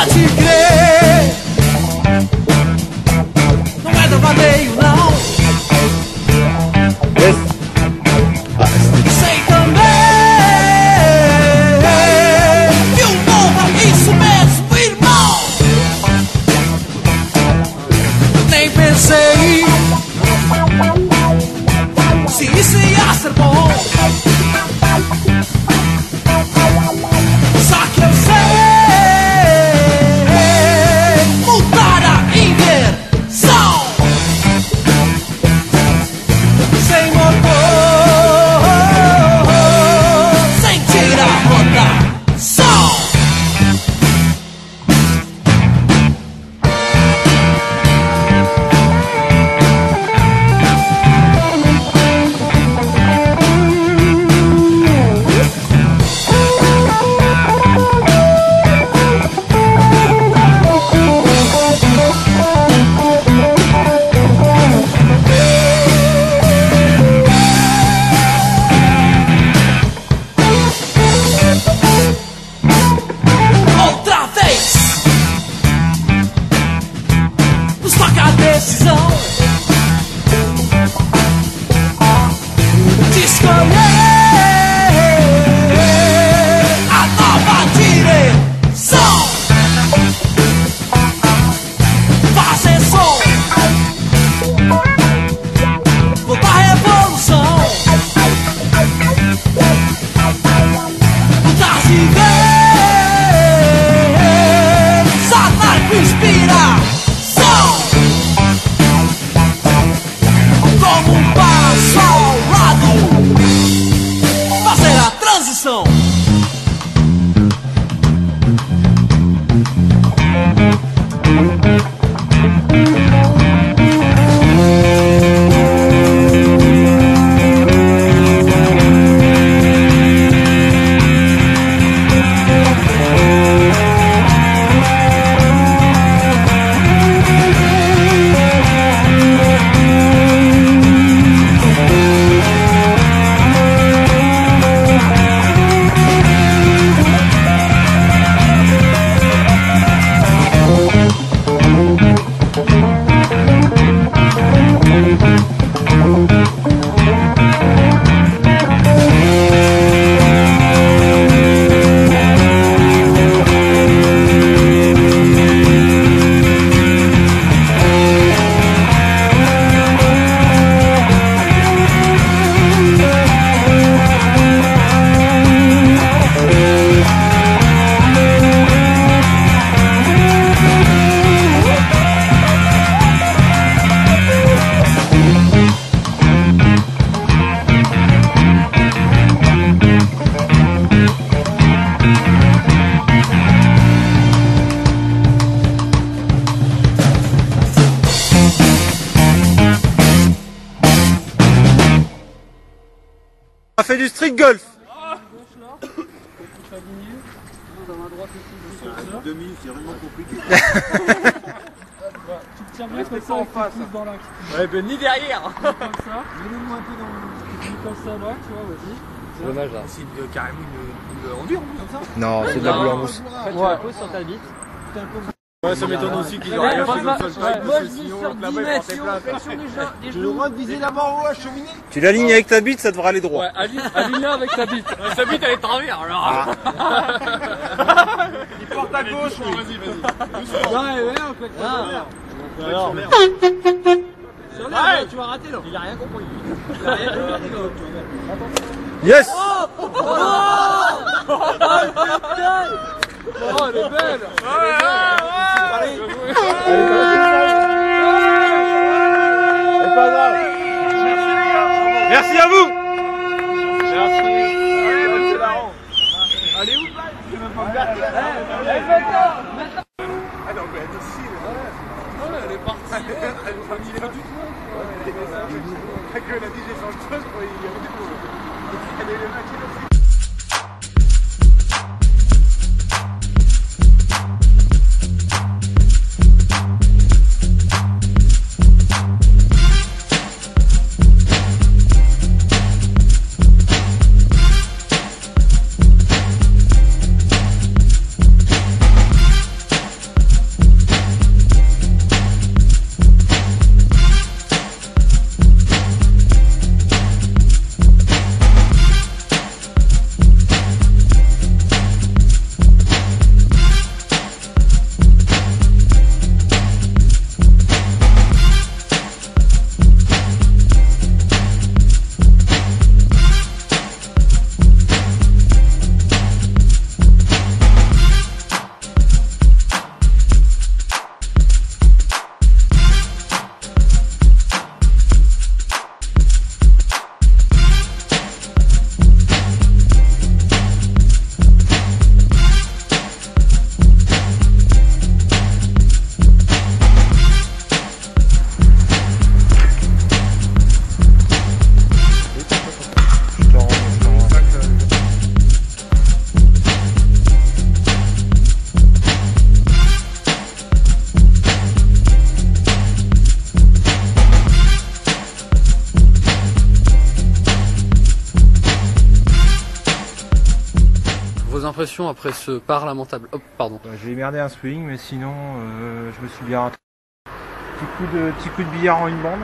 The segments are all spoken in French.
pode crer. Não é drogadeio, não. so como un On a fait du street golf. Demi, c'est vraiment compliqué. Tu te tiens bien comme ça en face. dans l'axe. Ouais, ben ni derrière. Comme ça. Mets-le-moi un peu dans le... Comme ça là, tu vois, vas-y. C'est dommage là. C'est une- carrément une, une ondure, comme ça. Non, c'est de la boule en mousse. Ouais. poses sur ta bite. Ouais, ça m'étonne aussi qu'ils Ouais, aient rien ouais, fait ouais, sur le sol. ouais. Parce Moi que je dis sinon, sur là-bas, 10 ils mètres, portaient si on plainte. flexion des, gens, des J'ai le genoux. droit de viser là-bas en haut à cheminer Tu l'alignes avec ta bite, ça devrait aller droit. Ouais, aligne- aligne avec ta bite. Sa bite, elle est travers, alors. Il porte à gauche. Vas-y, vas-y. Ouais, ouais, on Ah. Alors, Sur l'air, tu vas rater là. Il a rien compris. Il a rien compris, là. Yes Oh, elle est belle. Merci à vous Allez où. Ah elle est partie. Elle est partie, elle a dit j'ai changé de chose, qu'il y. Elle est le aussi. Vos impressions après ce part lamentable? Hop, pardon. Bah, J'ai merdé un swing, mais sinon, euh, je me suis bien rattrapé. Petit coup de, petit coup de billard en une bande.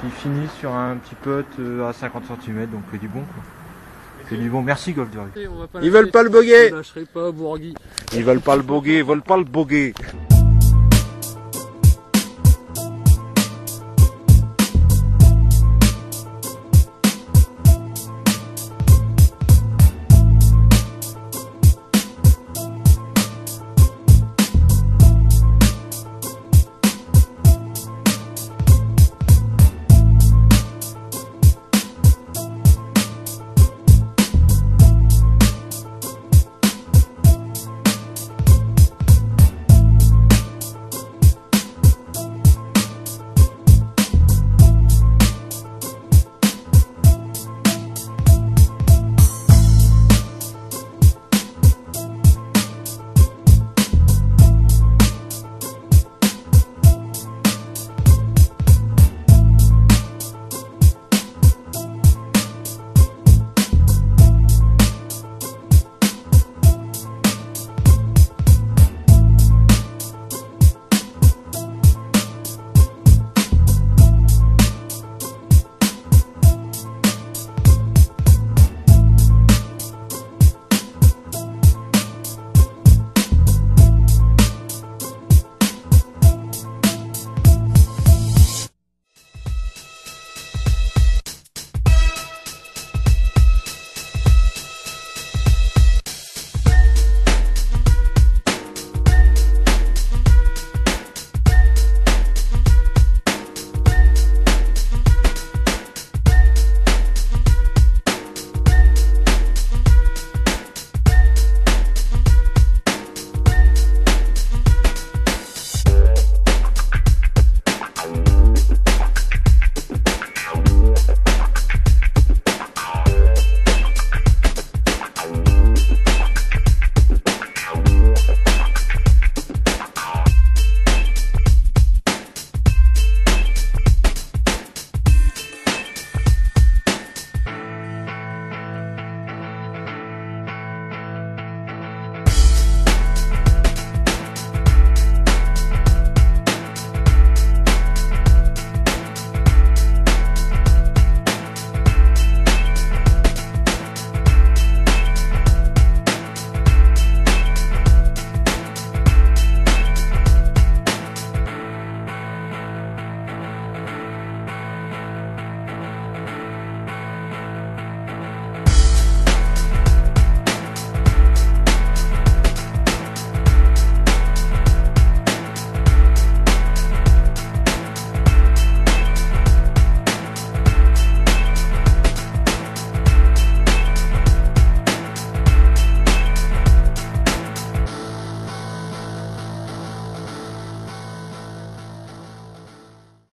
Puis fini sur un petit putt euh, à 50 cm, donc c'est du bon quoi. C'est du bon. Merci Golf Ils veulent pas le boguer. Ils veulent pas le boguer, ils veulent pas le boguer.